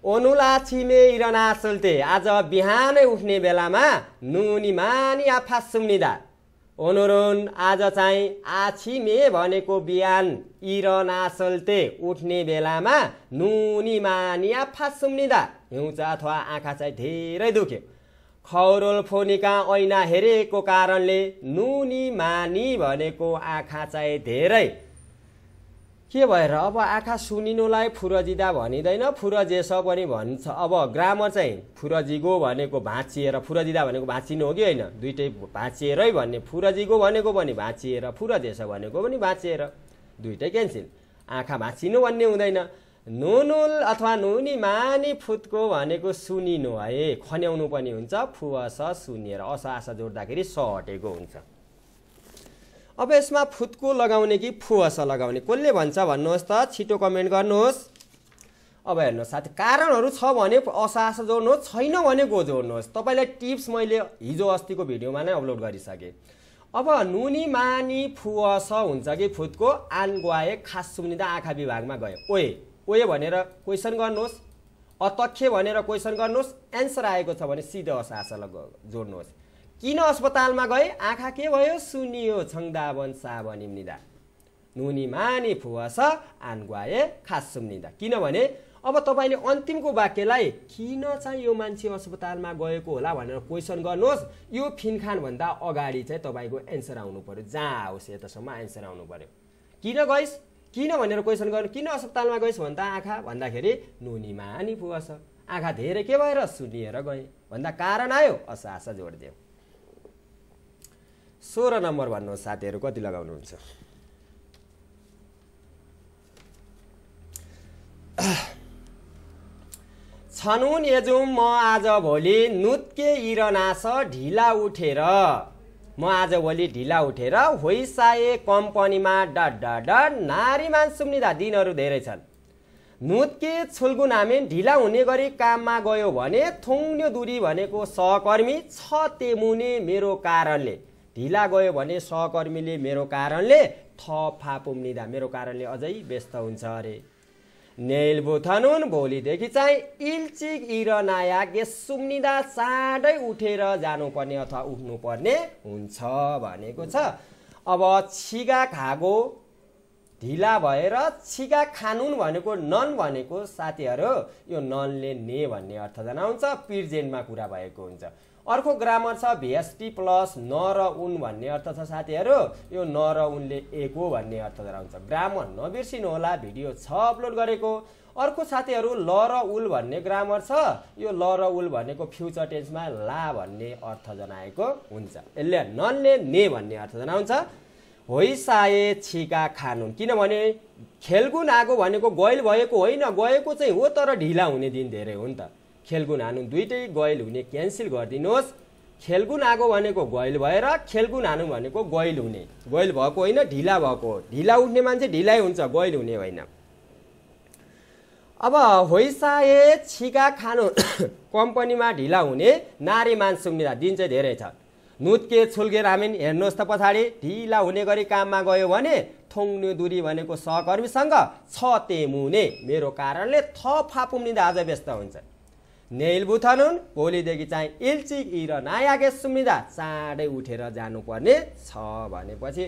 ओनुला छिमे इरना सुल्ते आज बिहानै उठ्ने बेलामा नुनी मानी आफा सुम्निदा। ओनुरुन आज चाहिँ आछिमे भनेको बिहान इरना सोल्ते उठ्ने बेलामा नुनी मानी आफा सुम्निदा। हिउँछ अथवा आँखा चाहिँ धेरै दुख्यो। खौरोल फोनिका ऐना हेरेको कारणले नुनी मानी भनेको आँखा चाहिँ धेरै के भएर? अब आँखा सुनिनुलाई फुरजिदा भनिँदैन। फुरजेस पनि भन्छ। अब ग्रामर चाहिँ फुरजिगो भनेको भाँचिएर फुरजिदा भनेको भाँचिनु हो कि होइन? दुइटै भाँचिएरै भन्ने। फुरजिगो भनेको पनि भाँचिएर फुरजेस भनेको पनि भाँचिएर। दुइटै क्यान्सिल। आँखा भाँचिनु भन्ने हुँदैन। नुनुल अथवा नुनी मानी फुत्को भनेको सुनिनु है। खन्याउनु पनि हुन्छ। फुवस सुनिएर अस आशा जोड्दाखेरि स हटेको हुन्छ। अब यसमा फुत्को लगाउने कि फुवस लगाउने? कसले भन्छ भन्नुहोस् त। छिटो कमेन्ट गर्नुहोस्। अब हेर्नुहोस् साथी कारणहरू छ भने असास जोड्नुहोस् छैन भने गो जोड्नुहोस् तपाईँलाई टिप्स मैले हिजो अस्तिको भिडियोमा नै अपलोड गरिसकेँ। अब नुनी मानी फुवस हुन्छ कि फुत्को? आन गुवाए खास सुम्निँदा आँखा विभागमा गयो ओए ओए भनेर क्वेसन गर्नुहोस्। अतख्य भनेर क्वेसन गर्नुहोस्। एन्सर आएको छ भने सिधै असासलाई जोड्नुहोस्। किन अस्पतालमा गए? आँखा के भयो? सुनियो छङदावन साबन निदा नुनी मानी फुवास आनगुवाए खास सुम्निदा किनभने अब तपाईँले अन्तिमको वाक्यलाई किन चाहिँ यो मान्छे अस्पतालमा गएको होला भनेर क्वेसन गर्नुहोस्। यो फिनखानभन्दा अगाडि चाहिँ तपाईँको एन्सर आउनु पऱ्यो जहाँ आओस् यतासम्म एन्सर आउनु पऱ्यो किन गइस्? किन भनेर क्वेसन गर्नु? किन अस्पतालमा गइस् भन्दा आँखा? भन्दाखेरि नुनी मानी फुवास आँखा धेरै के भएर? सुनिएर गएँ। भन्दा कारण आयो? असासा जोडिदियो सोह्र नम्बर भन्नुहोस् साथीहरू कति लगाउनुहुन्छ? छनुन एजुम म आज भोलि नुत्के इरनास ढिला उठेर म आज भोलि ढिला उठेर होइसाए कम्पनीमा डट डट डट नारीमान सुम्निदा दिनहरू धेरै छन्। नुत्के छुल्गु नामे ढिला हुने गरी काममा गयो भने थुङ्न्यो दुरी भनेको सहकर्मी छ तेमुने मेरो कारणले। ढिला गयो भने सहकर्मीले मेरो कारणले थप फापुम्निदा मेरो कारणले अझै व्यस्त हुन्छ अरे। नेल बुथनुन भोलिदेखि चाहिँ इल्चिक इर नायागे सुम्निदा चाँडै उठेर जानुपर्ने अथवा उठ्नुपर्ने हुन्छ भनेको छ। अब छिगा खागो ढिला भएर छिगा खानुन भनेको नन भनेको साथीहरू यो ननले ने भन्ने अर्थ जनाउँछ पिर्जेन्टमा कुरा भएको हुन्छ। अर्को ग्रामर छ भेएसटी प्लस न र उन भन्ने अर्थ छ साथीहरू। यो न र उनले एक हो भन्ने अर्थ जनाउँछ ग्रामर नबिर्सिनु होला भिडियो छ अपलोड गरेको। अर्को साथीहरू ल र उल भन्ने ग्रामर छ। यो ल र उल भनेको फ्युचर टेन्समा ला भन्ने अर्थ जनाएको हुन्छ। यसले ननले ने भन्ने अर्थ जनाउँछ। होइसाए छिका खानुन। किनभने खेलगुन आगो भनेको गैल भएको होइन गएको चाहिँ हो तर ढिला हुने दिन धेरै हो नि त। खेलगुन हानु दुइटै गैल हुने क्यान्सल गरिदिनुहोस्। खेलगुन आगो भनेको गैल भएर खेलगुन हानु भनेको गैल हुने। गैल भएको होइन ढिला भएको ढिला उठ्ने मान्छे ढिलाइ हुन्छ गैल हुने होइन। अब होइसाए छिका खानु कम्पनीमा ढिला हुने नारी मान सुम्निदा दिन चाहिँ धेरै छ। नुत्के छुल्के रामिन हेर्नुहोस् त पछाडि ढिला हुने गरी काममा गयो भने थोङ्नु दुरी भनेको सहकर्मीसँग छ तेमुने मेरो कारणले थप फापुम्निदा आज व्यस्त हुन्छ। नेल बुथनुन भोलिदेखि चाहिँ इल्चिक इर नायागे सुमिदा चाँडै उठेर जानुपर्ने छ भनेपछि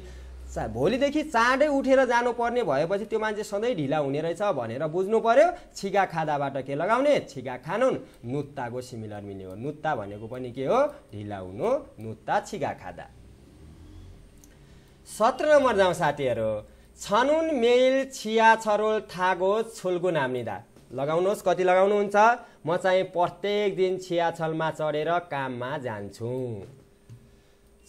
चा भोलिदेखि चाँडै उठेर जानुपर्ने भएपछि त्यो मान्छे सधैँ ढिला हुने रहेछ भनेर बुझ्नु पर्यो छिगा खाँदाबाट के लगाउने छिगा खानुन नुत्ताको सिमिलर मिल्ने हो नुत्ता भनेको पनि के हो ढिला हुनु नुत्ता छिगा खाँदा सत्र नम्बर जाउँ साथीहरू छनुन मेल छिया छरोल थागो छुल्गु नाम्निदा लगाउनुहोस् कति लगाउनुहुन्छ म चाहिँ प्रत्येक दिन छियाछलमा चढेर काममा जान्छु।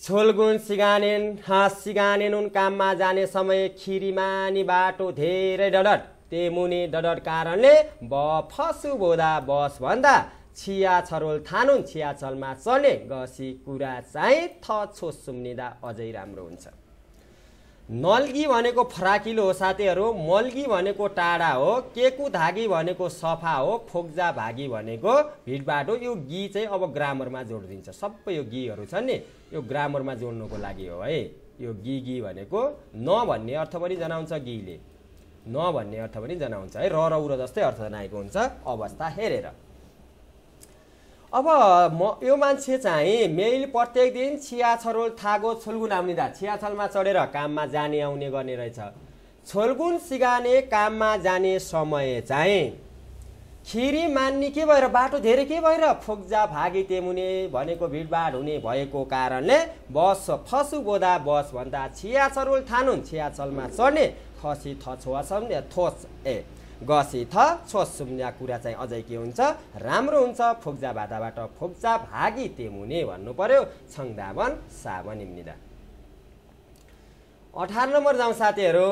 छोलगुन सिगानेन हाँस सिगानेनुन काममा जाने समय खिरिमानी बाटो धेरै डडट ते मुनि डडट कारणले ब फसु बोदा बस भन्दा छिया छरोल थानुन छियाछलमा चढ्ने गसी कुरा चाहिँ थ छो सुम्निँदा अझै राम्रो हुन्छ। नल्गी भनेको फराकिलो हो साथीहरू मल्गी भनेको टाढा हो केकु धागी भनेको सफा हो फोक्जा भागी भनेको भिडबाट हो। यो गी चाहिँ अब ग्रामरमा जोडिदिन्छ। सबै यो गीहरू छन् नि यो ग्रामरमा जोड्नुको लागि हो है। यो गी गी भनेको न भन्ने अर्थ पनि जनाउँछ गिले न भन्ने अर्थ पनि जनाउँछ है। र र जस्तै अर्थ जनाएको हुन्छ। अवस्था हेरेर। अब म यो मान्छे चाहिँ मेल प्रत्येक दिन छिया छरोल थागो छोलगुन आउनिदा छियाछलमा चढेर काममा जाने आउने गर्ने रहेछ। छोलगुन सिगाने काममा जाने समय चाहिँ खिरी मान्ने के भएर बाटो धेरै के भएर फोक्जा भागी तेमुने भनेको भिडभाड हुने भएको कारणले बस फसु बोदा बस भन्दा छिया छरोल थानुन छियाछलमा चढ्ने खसी थछुवा थोस ए। गसी थ छोसुम्या कुरा चाहिँ अझै के हुन्छ? राम्रो हुन्छ। फोक्जा भाताबाट फोक्जा भागी तेमुने भन्नु पर्यो छङ्दावन सावन इम्निदा अठार नम्बर जाउँ साथीहरू।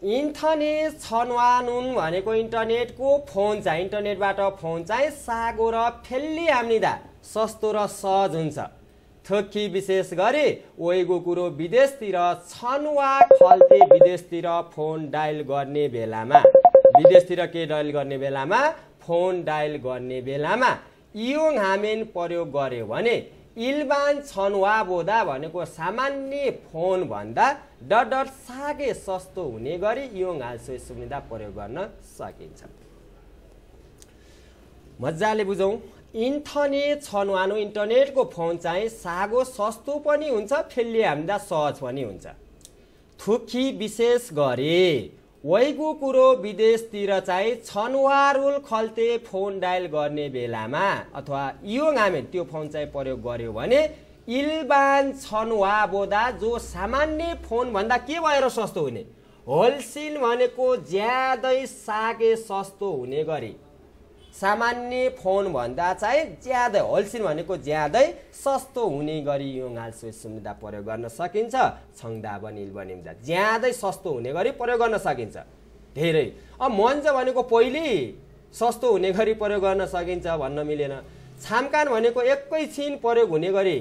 इन्टरनेट छनवानुन भनेको इन्टरनेटको फोन चाहिँ इन्टरनेटबाट फोन चाहिँ सागो र फेल्ली हाम्निदा सस्तो र सहज हुन्छ। थोकी विशेष गरी ओइगो कुरो विदेशतिर छनवा खल्ते विदेशतिर फोन डायल गर्ने बेलामा विदेशतिर के डायल गर्ने बेलामा फोन डायल गर्ने बेलामा इयोङ हामेन प्रयोग गर्यो भने इल्बान छनवा बोदा भनेको सामान्य फोन भन्दा डर सागे सस्तो हुने गरी इयोङ हाल्सो सुविधा प्रयोग गर्न सकिन्छ मजाले बुझौँ इन्टरनेट छनवानो इन्टरनेटको फोन चाहिँ सागो सस्तो पनि हुन्छ फेलिए हामीदा सहज पनि हुन्छ। थुकी विशेष गरी वैगु कुरो विदेशतिर चाहिँ छनवारुल खल्ते फोन डायल गर्ने बेलामा अथवा यो गामे त्यो फोन चाहिँ प्रयोग गर्यो भने इल्बान छनवा बोदा जो सामान्य फोनभन्दा के भएर सस्तो हुने? होलसेल भनेको ज्यादै सागे सस्तो हुने गरी। सामान्य फोनभन्दा चाहिँ ज्यादै होलसेल भनेको ज्यादै सस्तो हुने गरी यो गाल्सो सुनिदा प्रयोग गर्न सकिन्छ। छङ्दा बनिल बनिम्दा ज्यादै सस्तो हुने गरी प्रयोग गर्न सकिन्छ। धेरै। अब मञ्च भनेको पहिले सस्तो हुने गरी प्रयोग गर्न सकिन्छ भन्न मिलेन। छामकान भनेको एकैछिन प्रयोग हुने गरी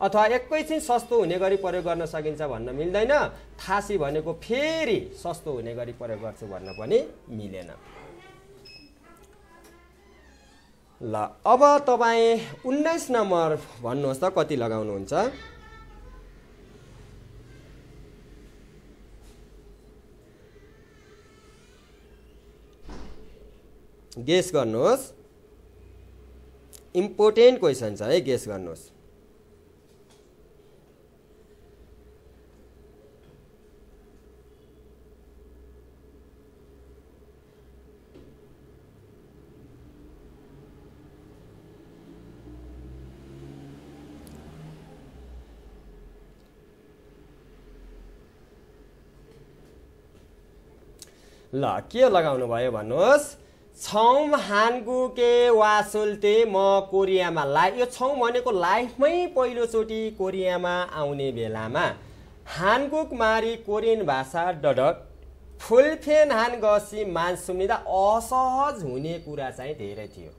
अथवा एकैछिन सस्तो हुने गरी प्रयोग गर्न सकिन्छ भन्न मिल्दैन। थासी भनेको फेरि सस्तो हुने गरी प्रयोग गर्छु भन्न पनि मिलेन। ल अब तपाईँ उन्नाइस नम्बर भन्नुहोस् त कति लगाउनुहुन्छ? गेस गर्नुहोस्। इम्पोर्टेन्ट क्वेसन छ है गेस गर्नुहोस्। के लगाउनु भयो भन्नुहोस्? छौँ हानगु के वासुल्ते म कोरियामा ला यो छौँ भनेको लाइफमै पहिलोचोटि कोरियामा आउने बेलामा। हानगुक मारी कोरियन भाषा डडक फुलफेन हान गसी मान सुनिँदा असहज हुने कुरा चाहिँ धेरै थियो।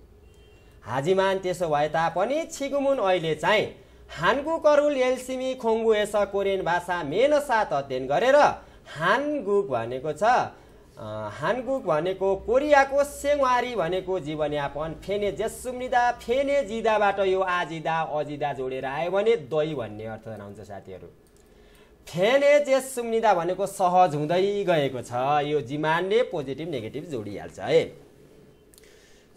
हाजिमान त्यसो भए तापनि छिगुमुन अहिले चाहिँ हानगु करुल एलसिमी खोङ्गु एस कोरियन भाषा मेन साथ अध्ययन गरेर हानगुक भनेको छ। हानगुक भनेको कोरियाको सेङवारी भनेको जीवनयापन फेने जेसुम्निदा फेने जिदाबाट यो आजिदा अजिदा जोडेर आयो भने दही भन्ने अर्थ जनाउँछ साथीहरू। फेने जेसुम्निदा भनेको सहज हुँदै गएको छ यो जिमानले पोजिटिभ नेगेटिभ जोडिहाल्छ है।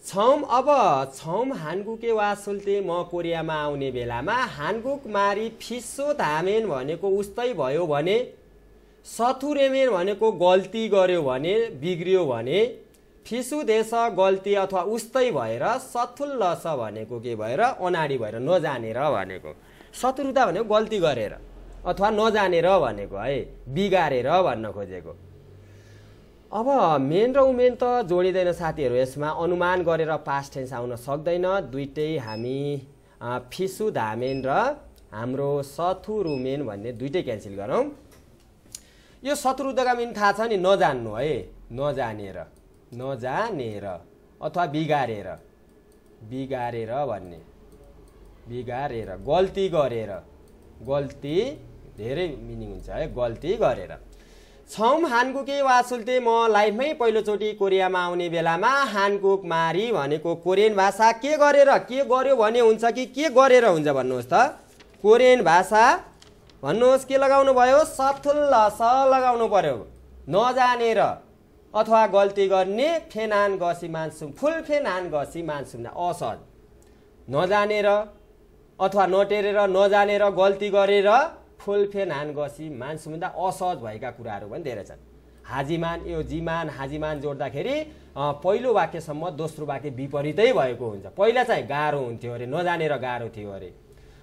छौम अब छौम हानगुके वा सुल्ते म कोरियामा आउने बेलामा हानगुक मारी फिसो धामेन भनेको उस्तै भयो भने सथुरेमेन भनेको गल्ती गर्यो भने बिग्रियो भने फिसु देश गल्ती अथवा उस्तै भएर सथुल्लस भनेको के भएर अनाडी भएर नजानेर भनेको। शत्रुता भनेको गल्ती गरेर अथवा नजानेर भनेको है बिगारेर भन्न खोजेको। अब मेन र उमेन त जोडिँदैन साथीहरू यसमा अनुमान गरेर पास्ट टेन्स आउन सक्दैन। दुइटै हामी फिसु धामेन र हाम्रो सथु रुमेन भन्ने दुइटै क्यान्सल गरौँ। यो शत्रुताका मिन थाहा छ नि नजान्नु है। नजानेर नजानेर अथवा बिगारेर। बिगारेर भन्ने। बिगारेर गल्ती गरेर। गल्ती धेरै मिनिङ हुन्छ है गल्ती गरेर। छौँ हानकुके वासुल्ते म लाइफमै पहिलोचोटि कोरियामा आउने बेलामा हानकुक मारी भनेको कोरियन भाषा के गरेर के गर्यो भने हुन्छ कि के गरेर हुन्छ भन्नुहोस् त? कोरियन भाषा भन्नुहोस् के लगाउनु भयो? सथुल्ल स लगाउनु पर्यो। नजानेर अथवा गल्ती गर्ने फेनान गसी मान्सुम फुल फेनान गसी मान्सुम असहज नजानेर अथवा नटेरेर नजानेर गल्ती गरेर फुल फेनान गसी मान्सुम्दा असहज भएका कुराहरू पनि धेरै छन्। हाजिमान यो जिमान हाजिमान जोड्दाखेरि पहिलो वाक्यसम्म दोस्रो वाक्य विपरीतै भएको हुन्छ। पहिला चाहिँ गाह्रो हुन्थ्यो अरे नजानेर गाह्रो थियो अरे।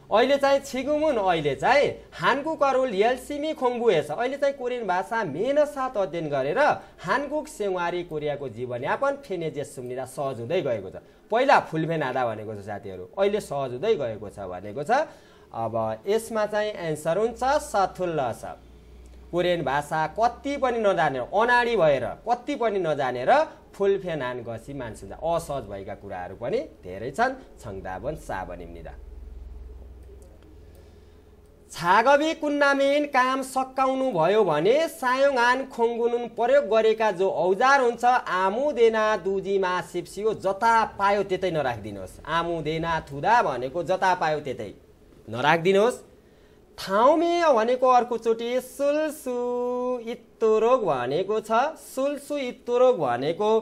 अहिले चाहिँ छिगुमुन अहिले चाहिँ हानको करुल यल्सिमी खोङ्बुएछ अहिले चाहिँ कोरियन भाषा मेन साथ अध्ययन गरेर हानकुक सेवारी कोरियाको जीवनयापन फेने सुम्निँदा सहज हुँदै गएको छ। पहिला फुलफेन आधा भनेको छ साथीहरू। अहिले सहज हुँदै गएको छ भनेको छ। अब यसमा चाहिँ एन्सर हुन्छ सथुल्ल छ। कोरियन भाषा कति पनि नजानेर अनाडी भएर कति पनि नजानेर फुलफेन हान घसी मान्छे असहज भएका कुराहरू पनि धेरै छन्। छङ्दावन साबनिम्निदा छागबी कुन्नामेन काम सकाउनु भयो भने सायोङान खोङ्गुनुन प्रयोग गरेका जो औजार हुन्छ आमुदेना दुजीमा सिप्सियो जता पायो त्यतै नराखिदिनुहोस्। आमुदेना थुदा भनेको जता पायो त्यतै नराखिदिनुहोस्। ठाउँमे भनेको अर्कोचोटि सुल्सु इत्तोरोग भनेको छ सुल्सु इत्तोरोग भनेको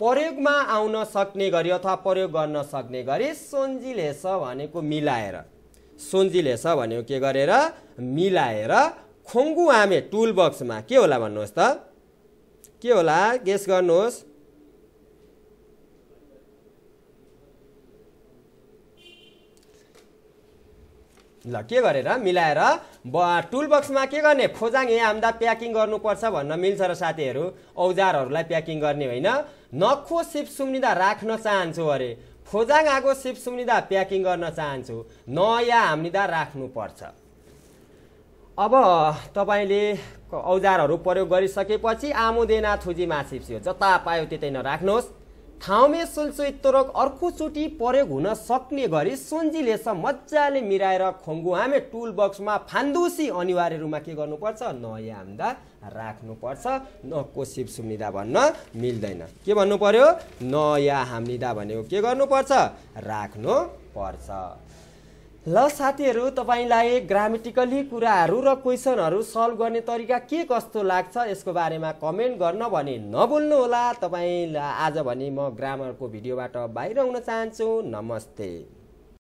प्रयोगमा आउन सक्ने गरी अथवा प्रयोग गर्न सक्ने गरी सोन्जिलेस भनेको मिलाएर। सोन्जीले छ भन्यो के गरेर? मिलाएर खोङ्गु आमे टुल बक्समा के होला भन्नुहोस् त? के होला? गेस गर्नुहोस्। ल के गरेर? मिलाएर ब टुल बक्समा के गर्ने? खोजाङ यहाँ आम्दा प्याकिङ गर्नुपर्छ भन्न मिल्छ र साथीहरू। औजारहरूलाई प्याकिङ गर्ने होइन। नखो सिप सुम्निँदा राख्न चाहन्छु अरे। खोजाङ आगो सिप प्याकिङ गर्न चाहन्छु। नयाँ हाम्निँदा राख्नुपर्छ। अब तपाईँले औजारहरू प्रयोग गरिसकेपछि आमुदेना थुजी मासिप्सियो जता पायो त्यतै नराख्नुहोस्। ठाउँमे सुलसुई तोरक अर्कोचोटि प्रयोग हुन सक्ने गरी सोन्जीलेस मजाले मिलाएर खोङ्गुहामे टुल बक्समा फान्दुसी अनिवार्य रूपमा के गर्नुपर्छ? नयाँ हाम्दा राख्नुपर्छ। नको सिप सुम्निदा भन्न मिल्दैन। के भन्नु पर्यो नयाँ हाम्निदा भनेको के गर्नुपर्छ? राख्नु पर्छ ल साथीहरू तपाईँलाई ग्रामेटिकली कुराहरू र क्वेसनहरू सल्भ गर्ने तरिका के कस्तो लाग्छ यसको बारेमा कमेन्ट गर्न भने नभुल्नुहोला। तपाईँलाई आज भने म ग्रामरको भिडियोबाट बाहिर हुन चाहन्छु। नमस्ते।